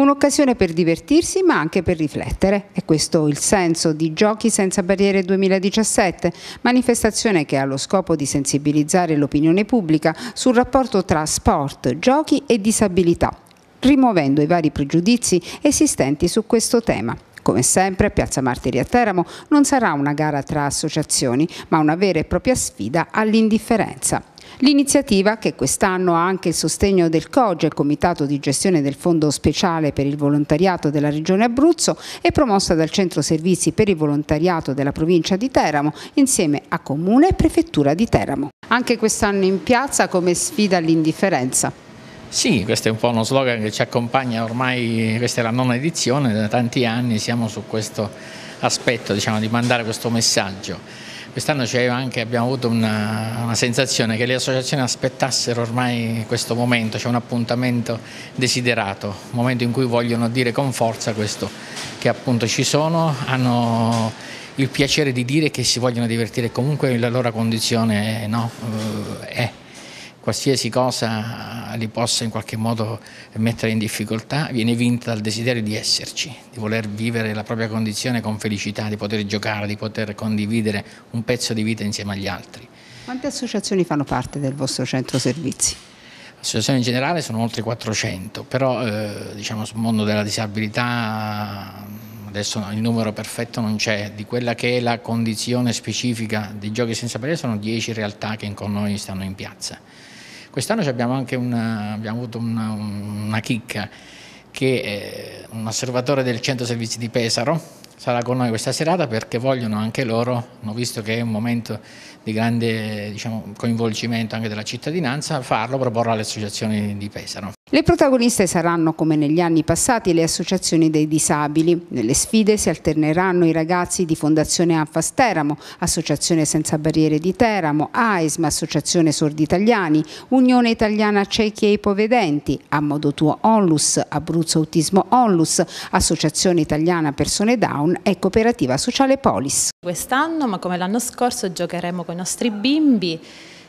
Un'occasione per divertirsi ma anche per riflettere. È questo il senso di Giochi senza barriere 2017, manifestazione che ha lo scopo di sensibilizzare l'opinione pubblica sul rapporto tra sport, giochi e disabilità, rimuovendo i vari pregiudizi esistenti su questo tema. Come sempre Piazza Martiri a Teramo non sarà una gara tra associazioni, ma una vera e propria sfida all'indifferenza. L'iniziativa, che quest'anno ha anche il sostegno del COGE, Comitato di gestione del Fondo Speciale per il Volontariato della Regione Abruzzo, è promossa dal Centro Servizi per il Volontariato della provincia di Teramo insieme a Comune e Prefettura di Teramo. Anche quest'anno in piazza come sfida all'indifferenza. Sì, questo è un po' uno slogan che ci accompagna ormai, questa è la nona edizione, da tanti anni siamo su questo aspetto diciamo, di mandare questo messaggio. Quest'anno abbiamo avuto una, una, sensazione che le associazioni aspettassero ormai questo momento, cioè un appuntamento desiderato, un momento in cui vogliono dire con forza questo, che appunto ci sono, hanno il piacere di dire che si vogliono divertire, comunque la loro condizione no, eh, è qualsiasi cosa li possa in qualche modo mettere in difficoltà, viene vinta dal desiderio di esserci, di voler vivere la propria condizione con felicità, di poter giocare, di poter condividere un pezzo di vita insieme agli altri. Quante associazioni fanno parte del vostro centro servizi? Associazioni in generale sono oltre 400, però eh, diciamo, sul mondo della disabilità adesso il numero perfetto non c'è, di quella che è la condizione specifica dei giochi senza barriere sono 10 realtà che con noi stanno in piazza. Quest'anno abbiamo anche una, abbiamo avuto una, una chicca che è un osservatore del centro servizi di Pesaro sarà con noi questa serata perché vogliono anche loro, hanno visto che è un momento di grande diciamo, coinvolgimento anche della cittadinanza, farlo, proporre alle associazioni di Pesaro. Le protagoniste saranno, come negli anni passati, le associazioni dei disabili. Nelle sfide si alterneranno i ragazzi di Fondazione Anfas Teramo, Associazione Senza Barriere di Teramo, AISM, Associazione Sordi Italiani, Unione Italiana Ciechi e Ipovedenti, A Modo Tuo Onlus, Abruzzo Autismo Onlus, Associazione Italiana Persone Down e Cooperativa Sociale Polis. Quest'anno, ma come l'anno scorso, giocheremo con i nostri bimbi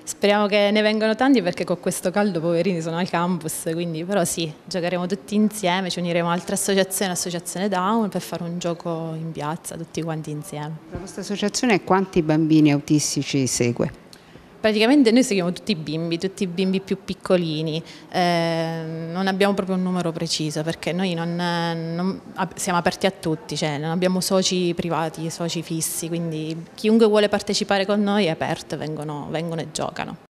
Speriamo che ne vengano tanti perché con questo caldo poverini sono al campus, quindi però sì, giocheremo tutti insieme, ci uniremo a altre associazioni, associazione Down per fare un gioco in piazza tutti quanti insieme. La vostra associazione quanti bambini autistici segue? Praticamente noi seguiamo tutti i bimbi, tutti i bimbi più piccolini, eh, non abbiamo proprio un numero preciso perché noi non, non, siamo aperti a tutti, cioè non abbiamo soci privati, soci fissi, quindi chiunque vuole partecipare con noi è aperto, vengono, vengono e giocano.